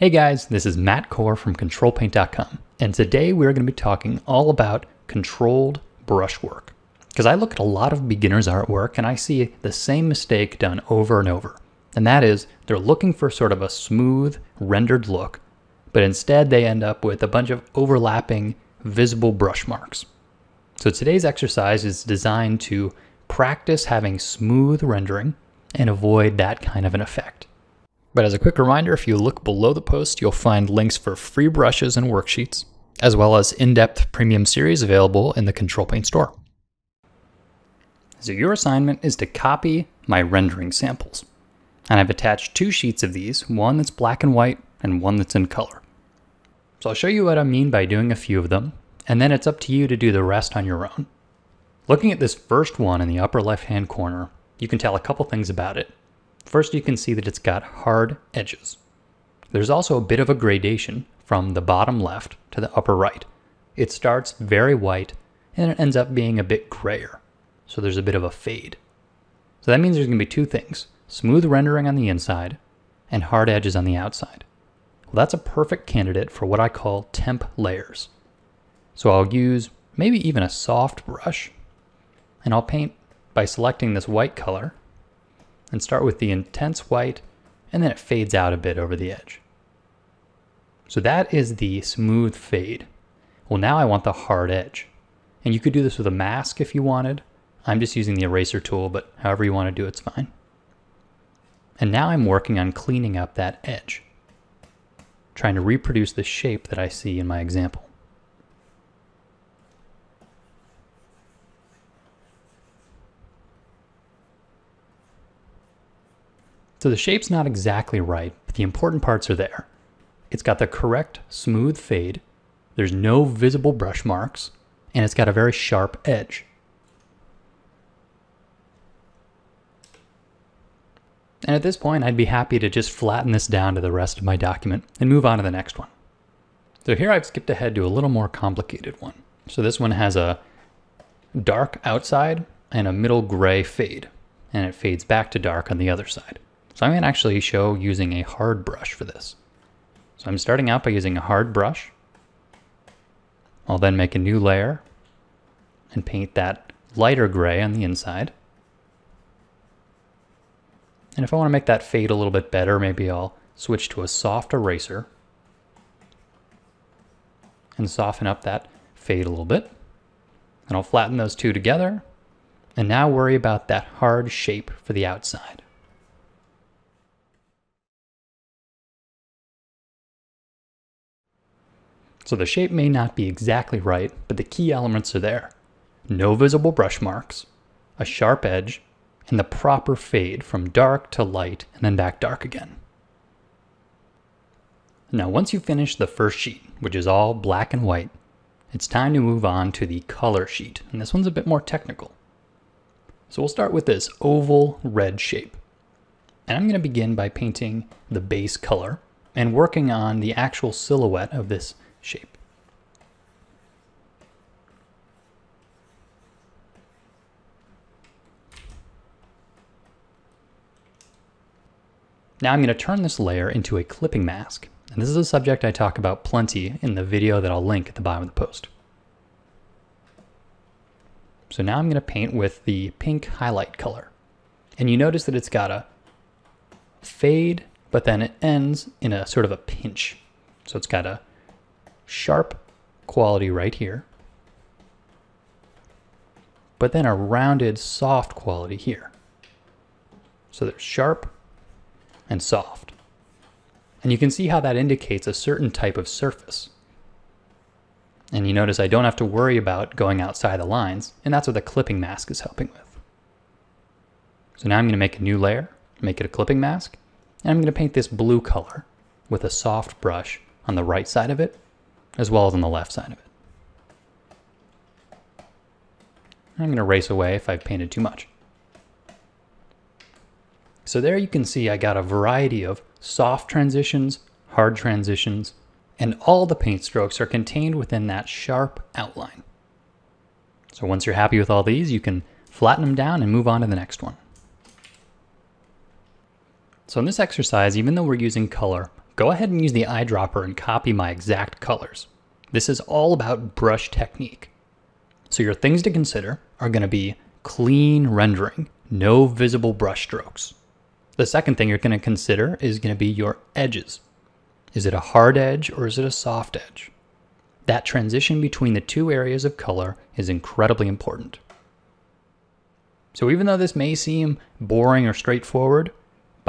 Hey guys, this is Matt Kohr from ControlPaint.com, and today we're going to be talking all about controlled brushwork. Because I look at a lot of beginners' artwork and I see the same mistake done over and over, and that is they're looking for sort of a smooth, rendered look, but instead they end up with a bunch of overlapping, visible brush marks. So today's exercise is designed to practice having smooth rendering and avoid that kind of an effect. But as a quick reminder, if you look below the post, you'll find links for free brushes and worksheets, as well as in-depth premium series available in the Control Paint store. So your assignment is to copy my rendering samples. And I've attached two sheets of these, one that's black and white and one that's in color. So I'll show you what I mean by doing a few of them, and then it's up to you to do the rest on your own. Looking at this first one in the upper left-hand corner, you can tell a couple things about it. First, you can see that it's got hard edges. There's also a bit of a gradation from the bottom left to the upper right. It starts very white and it ends up being a bit grayer. So there's a bit of a fade. So that means there's going to be two things smooth rendering on the inside and hard edges on the outside. Well, that's a perfect candidate for what I call temp layers. So I'll use maybe even a soft brush and I'll paint by selecting this white color and start with the intense white and then it fades out a bit over the edge. So that is the smooth fade. Well, now I want the hard edge. And you could do this with a mask if you wanted. I'm just using the eraser tool, but however you want to do it's fine. And now I'm working on cleaning up that edge, trying to reproduce the shape that I see in my example. So the shape's not exactly right, but the important parts are there. It's got the correct smooth fade, there's no visible brush marks, and it's got a very sharp edge. And at this point, I'd be happy to just flatten this down to the rest of my document and move on to the next one. So here I've skipped ahead to a little more complicated one. So this one has a dark outside and a middle gray fade, and it fades back to dark on the other side. So I'm going to actually show using a hard brush for this. So I'm starting out by using a hard brush. I'll then make a new layer and paint that lighter gray on the inside. And if I want to make that fade a little bit better, maybe I'll switch to a soft eraser and soften up that fade a little bit. And I'll flatten those two together and now worry about that hard shape for the outside. So the shape may not be exactly right, but the key elements are there. No visible brush marks, a sharp edge, and the proper fade from dark to light and then back dark again. Now once you finish the first sheet, which is all black and white, it's time to move on to the color sheet, and this one's a bit more technical. So we'll start with this oval red shape. And I'm going to begin by painting the base color and working on the actual silhouette of this shape. Now I'm going to turn this layer into a clipping mask. And this is a subject I talk about plenty in the video that I'll link at the bottom of the post. So now I'm going to paint with the pink highlight color. And you notice that it's got a fade, but then it ends in a sort of a pinch. So it's got a sharp quality right here, but then a rounded soft quality here. So there's sharp and soft. And you can see how that indicates a certain type of surface. And you notice I don't have to worry about going outside the lines, and that's what the clipping mask is helping with. So now I'm going to make a new layer, make it a clipping mask, and I'm going to paint this blue color with a soft brush on the right side of it as well as on the left side of it. I'm going to erase away if I've painted too much. So there you can see I got a variety of soft transitions, hard transitions, and all the paint strokes are contained within that sharp outline. So once you're happy with all these, you can flatten them down and move on to the next one. So in this exercise, even though we're using color, go ahead and use the eyedropper and copy my exact colors. This is all about brush technique. So your things to consider are going to be clean rendering, no visible brush strokes. The second thing you're going to consider is going to be your edges. Is it a hard edge or is it a soft edge? That transition between the two areas of color is incredibly important. So even though this may seem boring or straightforward,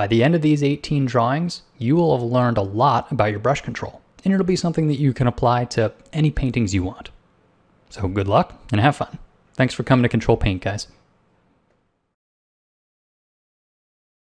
by the end of these 18 drawings, you will have learned a lot about your brush control, and it'll be something that you can apply to any paintings you want. So good luck and have fun. Thanks for coming to Control Paint, guys.